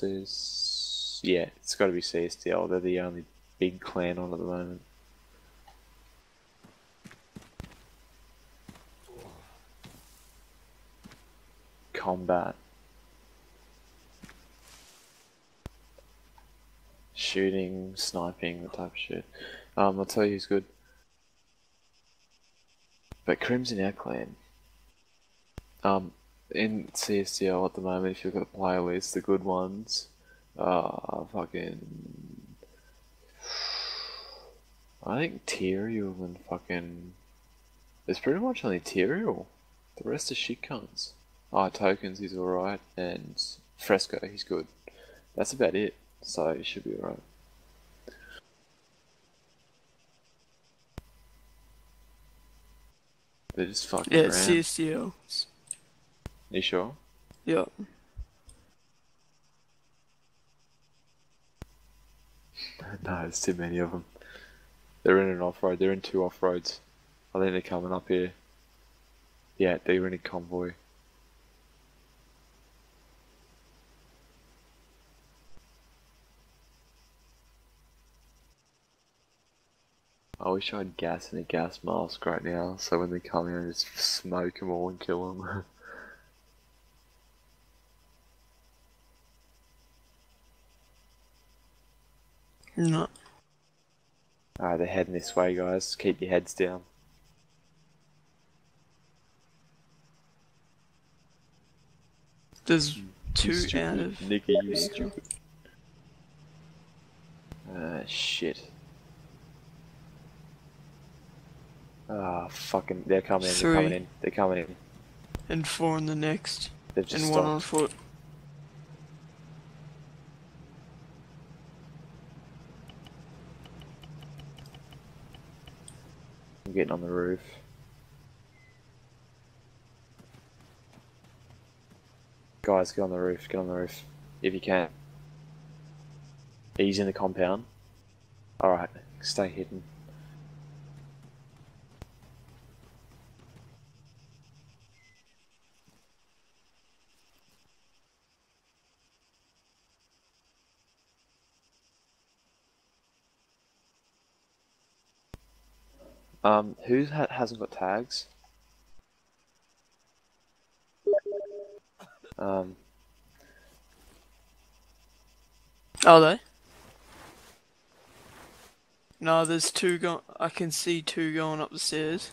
CS. Yeah, it's got to be CSDL. They're the only big clan on at the moment. Combat. Shooting, sniping, that type of shit. Um, I'll tell you who's good. But Crimson Our Clan. Um, in CSDL at the moment, if you look at the player list, the good ones are fucking. I think Tyrael and fucking. It's pretty much only Tyrael. The rest are shit cunts. Ah, Tokens, he's alright, and Fresco, he's good. That's about it, so it should be alright. They're just fucking Yeah, around. it's CSDL. You sure? Yeah. No, there's too many of them. They're in an off road. They're in two off roads. I think they're coming up here. Yeah, they're in a convoy. I wish I had gas in a gas mask right now, so when they come in, I just smoke them all and kill them. No. Alright, they're heading this way, guys. Keep your heads down. There's two stupid out of. nigga, you stupid. Ah, shit. Ah, fucking. They're coming in, they're coming in, they're coming in. And four in the next. They've just And one on foot. I'm getting on the roof. Guys, get on the roof, get on the roof. If you can. He's in the compound. Alright, stay hidden. Um, who ha hasn't got tags? Um, Are they? No, there's two go. I can see two going up the stairs.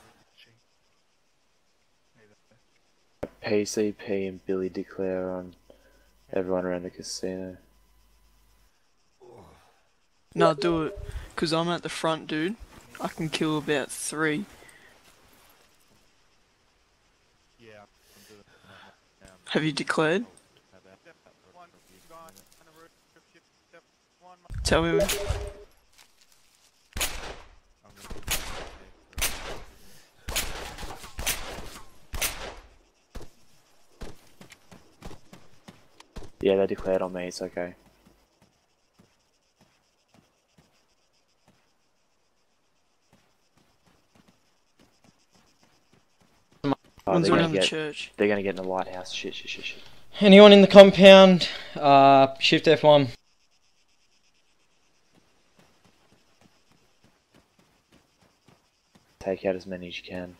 PCP and Billy declare on everyone around the casino. No, do it. Because I'm at the front, dude. I can kill about three. Yeah. Have you declared? Tell me. Yeah, they declared on me, it's okay. Oh, One's they're, gonna around the get, church. they're gonna get in the lighthouse. Shit, shit, shit, shit. Anyone in the compound, uh, shift F1. Take out as many as you can.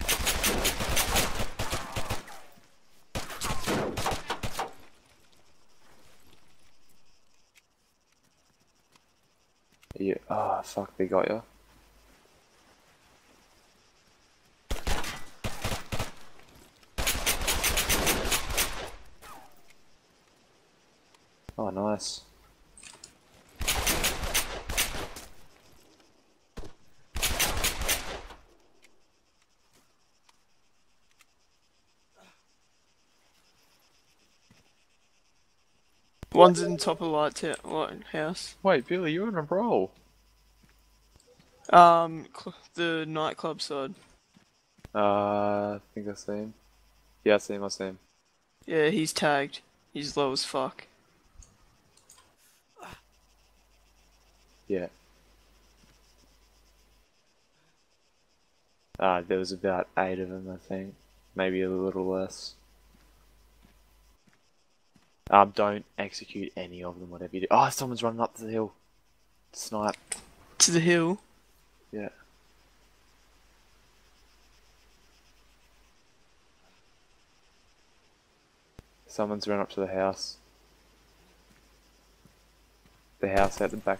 You, oh fuck, they got you. Nice. One's in top of light lighthouse. Wait, Billy, you're on a roll. Um, cl- the nightclub side. Uh, I think I see him. Yeah, I see him, I see him. Yeah, he's tagged. He's low as fuck. Yeah. Ah, there was about eight of them, I think. Maybe a little less. Um, don't execute any of them, whatever you do. Oh, someone's running up the hill. Snipe. To the hill. Yeah. Someone's run up to the house. The house at the back.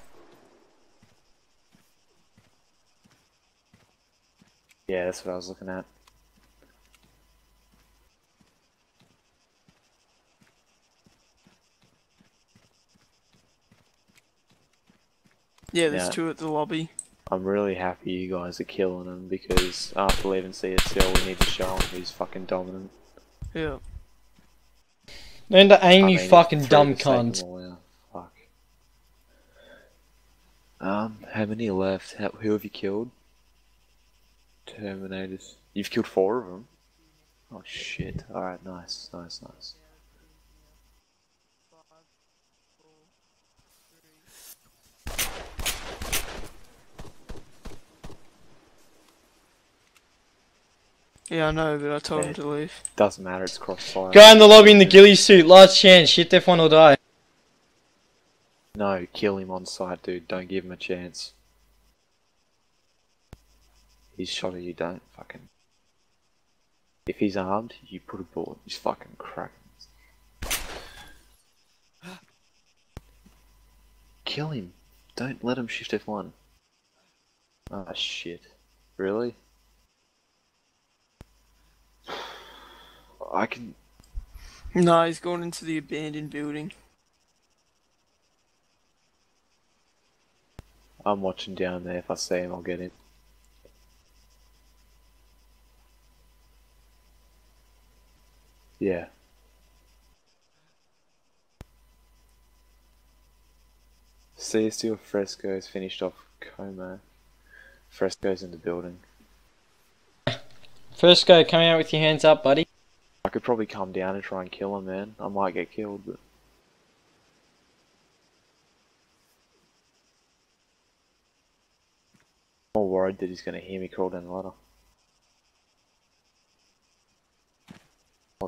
Yeah, that's what I was looking at. Yeah, there's Yeah. two at the lobby. I'm really happy you guys are killing them because after leaving CSL, we need to show him who's fucking dominant. Yeah. Learn to aim, I you mean, fucking dumb to take 'em cunt. all out. Fuck. Um, how many are left? How, who have you killed? Terminators. You've killed four of them. Oh shit! All right, nice, nice, nice. Yeah, I know, but I told Yeah. him to leave. Doesn't matter. It's crossfire. Guy in the lobby in the ghillie suit, last chance, shift F1 or die. No, kill him on sight, dude. Don't give him a chance. He's shot at you. Don't fucking. If he's armed, you put a bullet. He's fucking cracking. Kill him. Don't let him shift F1. Ah, shit. Really? I can. No, he's gone into the abandoned building. I'm watching down there. If I see him, I'll get him. Yeah. See, still Fresco's finished off Como. Fresco's in the building. Fresco, come out with your hands up, buddy. I could probably come down and try and kill him, man. I might get killed, but. I'm more worried that he's gonna hear me crawl down the ladder.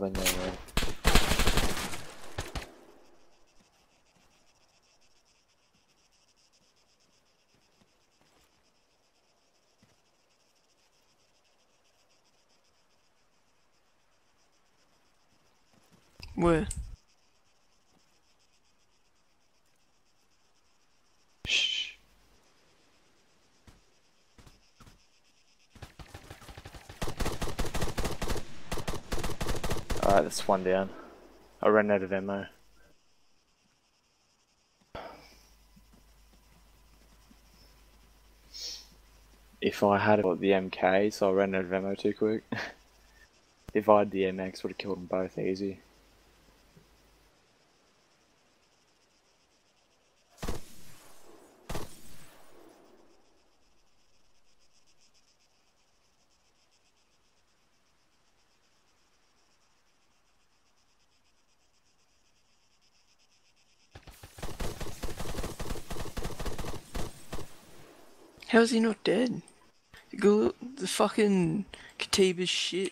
Hold in there. Where? Alright, that's one down. I ran out of ammo. If I had got the MK, so I ran out of ammo too quick. if I had the MX, would have killed them both easy. How's he not dead? The, fucking Katiba's shit.